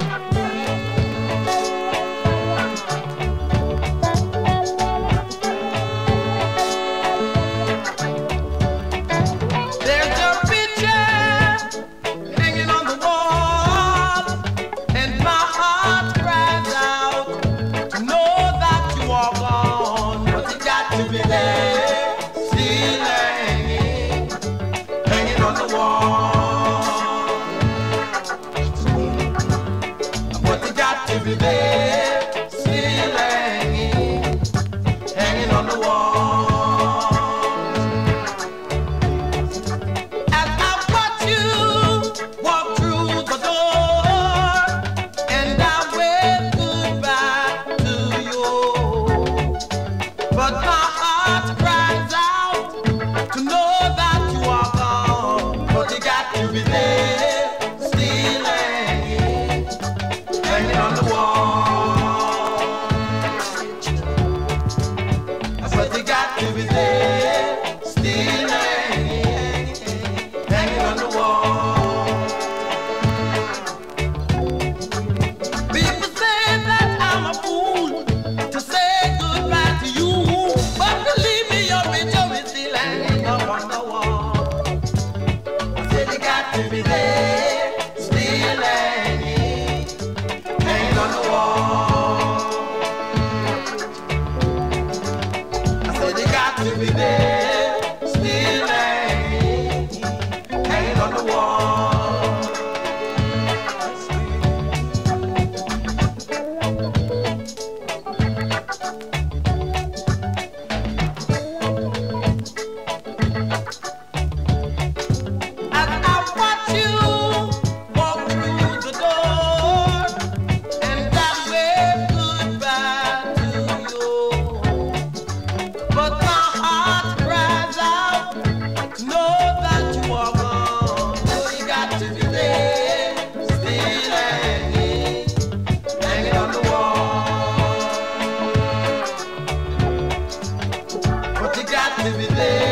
hanging every day. be.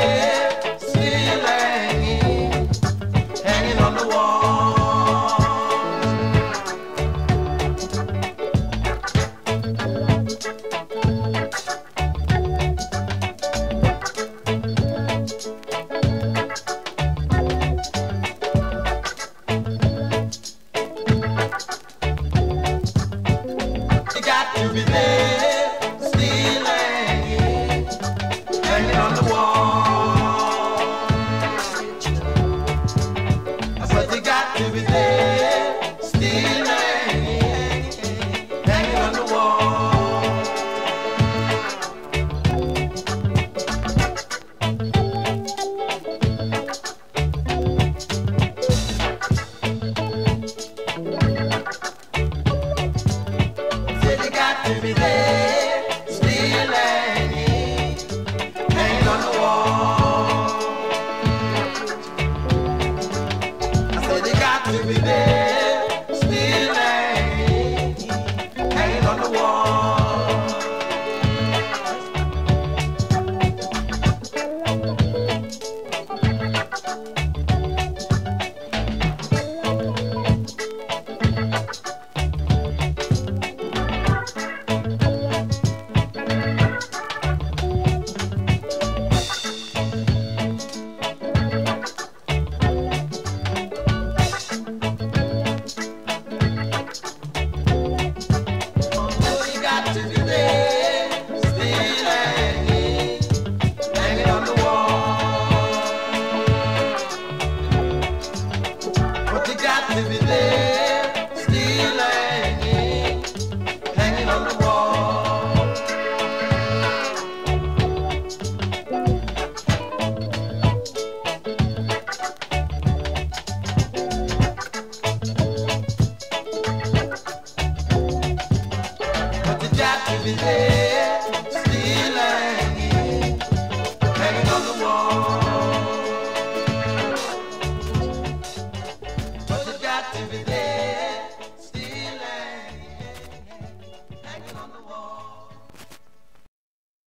Yeah.